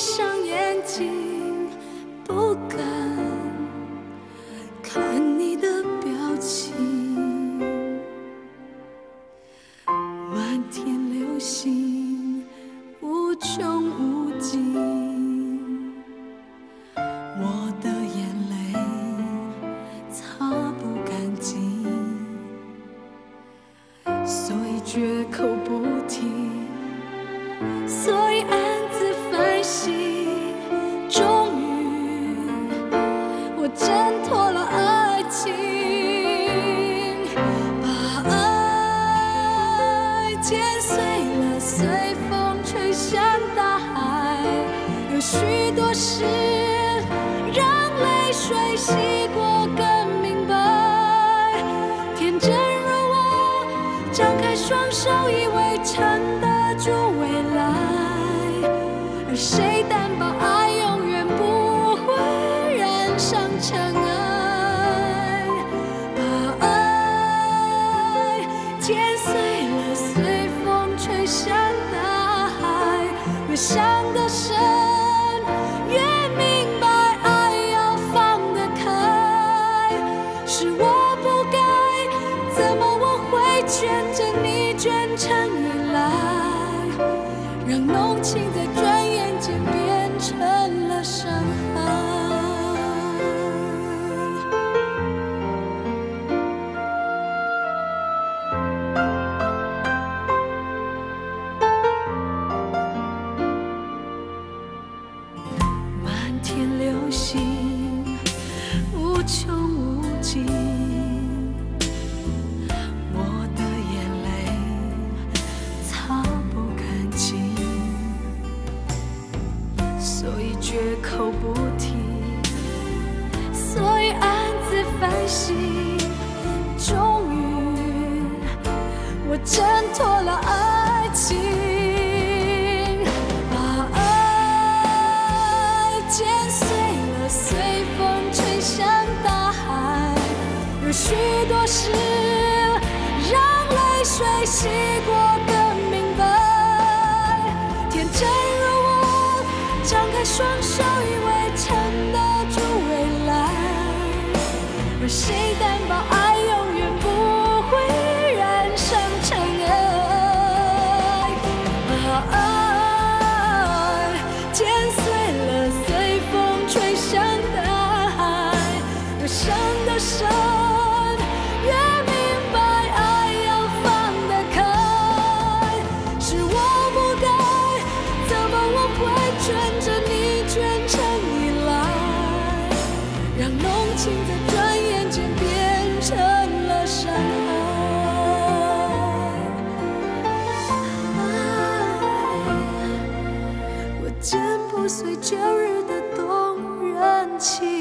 闭上眼睛，不敢看你的表情。满天流星无穷无尽，我的眼泪擦不干净，所以绝口不剪碎了，随风吹向大海。有许多事，让泪水洗过更的深，越明白爱要放得开。是我不该，怎么我会卷着你卷成。穷无尽，我的眼泪擦不干净，所以绝口不提，所以暗自反省。是，让泪水洗过更明白。天真如我，张开双手，以为撑得住未来。而谁担保爱永远不会染上尘埃？把爱剪碎了，随风吹向大海。越伤得深，情在转眼间变成了伤害。我剪不碎旧日的动人情